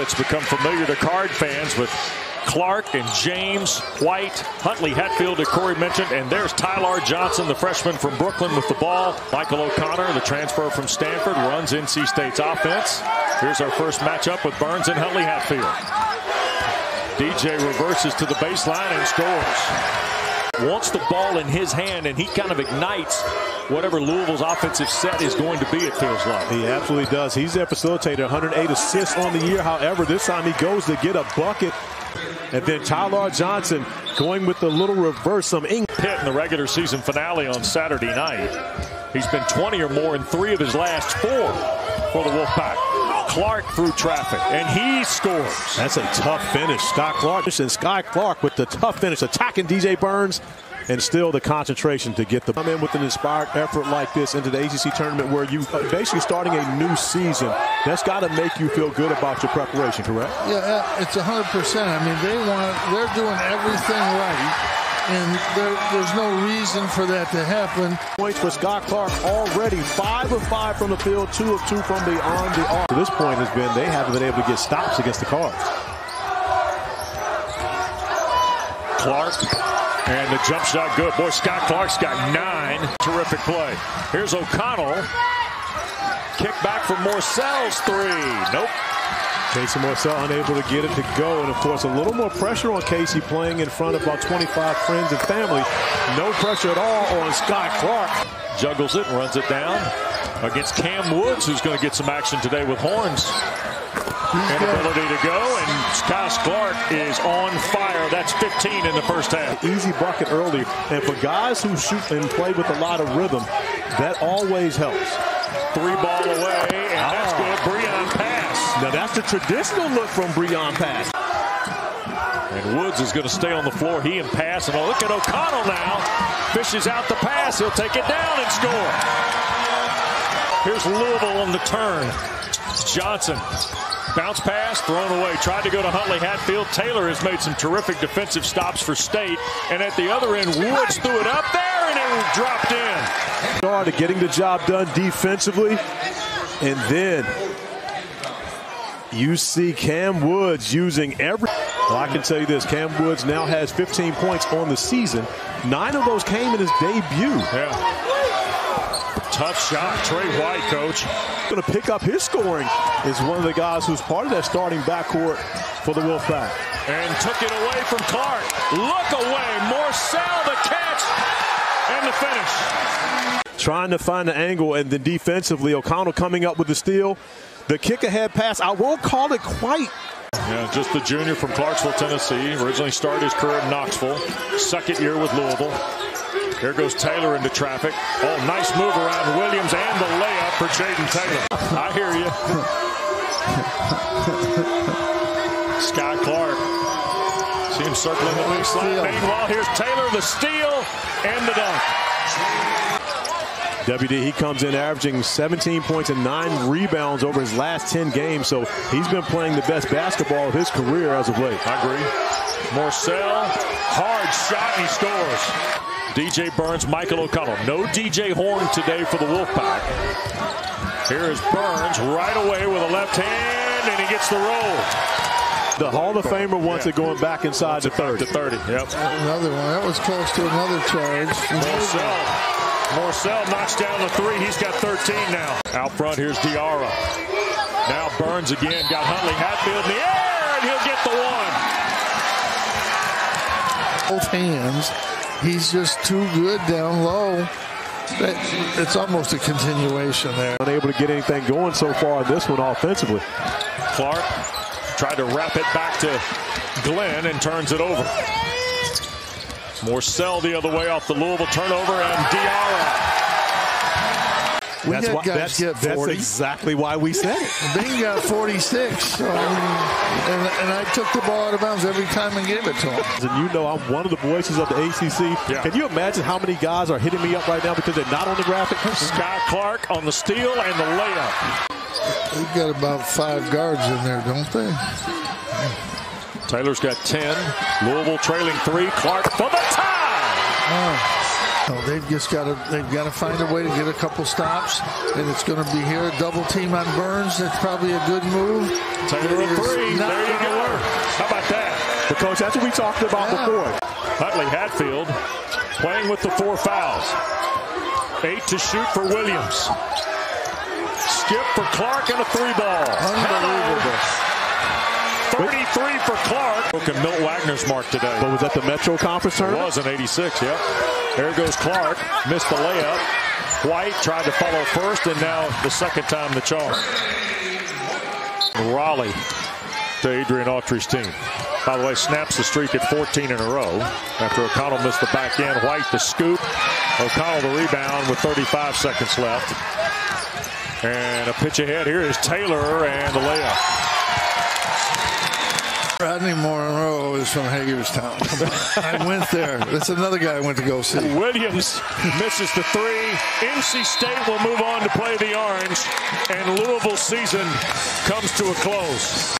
that's become familiar to Card fans with Clark and James, White, Huntley, Hatfield that Corey mentioned, and there's Ty-Laur Johnson, the freshman from Brooklyn with the ball. Michael O'Connell, the transfer from Stanford, runs NC State's offense. Here's our first matchup with Burns and Huntley Hatfield. DJ reverses to the baseline and scores. Wants the ball in his hand, and he kind of ignites whatever Louisville's offensive set is going to be, it feels like. He absolutely does. He's their facilitator, 108 assists on the year. However, this time he goes to get a bucket. And then Ty-Laur Johnson going with the little reverse, some ink. Pitt in the regular season finale on Saturday night. He's been 20 or more in three of his last four for the Wolfpack. Clark through traffic, and he scores. That's a tough finish. Skyy Clark and Skyy Clark with the tough finish, attacking DJ Burns, and still the concentration to get the come in with an inspired effort like this into the ACC tournament where you uh, basically starting a new season. That's got to make you feel good about your preparation, correct? Yeah, it's 100%. I mean, they want, they're doing everything right and there, there's no reason for that to happen. Points for Skyy Clark already five of five from the field, two of two from beyond the arc. To this point has been they haven't been able to get stops against the Cards. Clark and the jump shot good. Boy, Skyy Clark's got nine. Terrific play. Here's O'Connell. Kick back for Morsell's three. Nope. Casey Morsell unable to get it to go. And, of course, a little more pressure on Casey playing in front of about 25 friends and family. No pressure at all on Skyy Clark. Juggles it and runs it down against Kam Woods, who's going to get some action today with horns. Inability to go, and Skyy Clark is on fire. That's 15 in the first half. Easy bucket early, and for guys who shoot and play with a lot of rhythm, that always helps. Three ball away, and ah. that's good. Breon Pass. Now that's the traditional look from Breon Pass. And Woods is going to stay on the floor. He and pass, and look at O'Connell now. Fishes out the pass. He'll take it down and score. Here's Louisville on the turn. Johnson Bounce pass, thrown away. Tried to go to Huntley Hatfield. Taylor has made some terrific defensive stops for State. And at the other end, Woods threw it up there and it dropped in. Started getting the job done defensively. And then you see Kam Woods using every. Well, I can tell you this Kam Woods now has 15 points on the season. Nine of those came in his debut. Yeah. Tough shot, Tre White, coach. Going to pick up his scoring is one of the guys who's part of that starting backcourt for the Wolfpack. And took it away from Clark. Look away. Morsell the catch and the finish. Trying to find the angle, and then defensively, O'Connell coming up with the steal. The kick ahead pass, I won't call it quite yeah, just the junior from Clarksville, Tennessee. Originally started his career in Knoxville. Second year with Louisville. Here goes Taylor into traffic. Oh, nice move around Williams and the layup for Jayden Taylor. I hear you. Scott Clark. See him circling the baseline. Meanwhile, here's Taylor, the steal and the dunk. WD, he comes in averaging 17 points and nine rebounds over his last 10 games, so he's been playing the best basketball of his career as of late. I agree. Morsell, hard shot, and he scores. DJ Burns, Michael O'Connell. No DJ Horne today for the Wolfpack. Here is Burns right away with a left hand, and he gets the roll. The Hall of Famer wants yeah. it going back inside the 30. To 30, yep. Another one. That was close to another charge. Morsell. Morsell knocks down the three. He's got 13 now. Out front, here's Diarra. Now Burns again. Got Huntley Hatfield in the air, and he'll get the one. Both hands he's just too good down low. It's almost a continuation there. Unable to get anything going so far in this one offensively. Clark tried to wrap it back to Glenn and turns it over. Morsell the other way off the Louisville turnover and Diarra we that's why, that's, that's, exactly why we said it. Bing got 46, so, and, and, I took the ball out of bounds every time and gave it to him. And you know I'm one of the voices of the ACC. Yeah. Can you imagine how many guys are hitting me up right now because they're not on the graphic? Skyy Clark on the steal and the layup. They've got about five guards in there, don't they? Taylor's got 10. Louisville trailing three. Clark for the tie. Oh. So they've just got to they've got to find a way to get a couple stops, and it's going to be here a double team on Burns. That's probably a good move. Taylor a three. There you go. How about that? Coach, that's what we talked about Yeah. before. Huntley Hatfield playing with the four fouls. Eight to shoot for Williams. Skip for Clark and a three ball. Unbelievable. 33 for Clark. Broken Milt Wagner's mark today. But was that the Metro Conference It was an 86, yep. There goes Clark. Missed the layup. White tried to follow first, and now the second time the charm. Raleigh to Adrian Autry's team. By the way, snaps the streak at 14 in a row after O'Connell missed the back end. White the scoop. O'Connell the rebound with 35 seconds left. And a pitch ahead. Here is Taylor and the layup. Rodney Monroe is from Hagerstown. I went there. That's another guy I went to go see. Williams misses the three. NC State will move on to play the Orange, and Louisville season comes to a close.